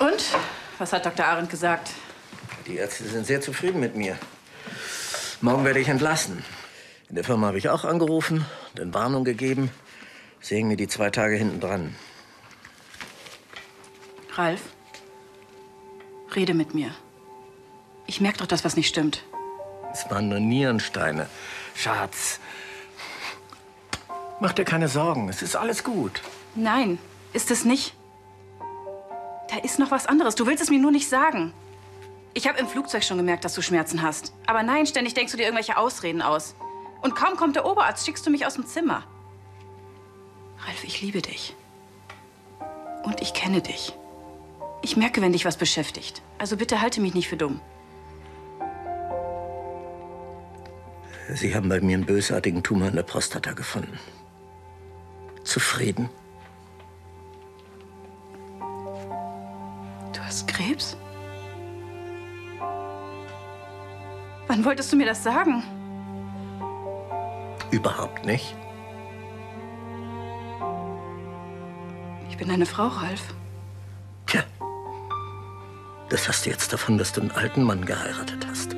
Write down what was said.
Und? Was hat Dr. Arendt gesagt? Die Ärzte sind sehr zufrieden mit mir. Morgen werde ich entlassen. In der Firma habe ich auch angerufen und in Warnung gegeben. Sie hängen mir die zwei Tage hinten dran. Ralf, rede mit mir. Ich merke doch, dass was nicht stimmt. Es waren nur Nierensteine. Schatz, mach dir keine Sorgen. Es ist alles gut. Nein, ist es nicht. Da ist noch was anderes. Du willst es mir nur nicht sagen. Ich habe im Flugzeug schon gemerkt, dass du Schmerzen hast. Aber nein, ständig denkst du dir irgendwelche Ausreden aus. Und kaum kommt der Oberarzt, schickst du mich aus dem Zimmer. Ralf, ich liebe dich. Und ich kenne dich. Ich merke, wenn dich was beschäftigt. Also bitte halte mich nicht für dumm. Sie haben bei mir einen bösartigen Tumor in der Prostata gefunden. Zufrieden? Hast Krebs? Wann wolltest du mir das sagen? Überhaupt nicht. Ich bin deine Frau, Ralf. Tja, das hast du jetzt davon, dass du einen alten Mann geheiratet hast.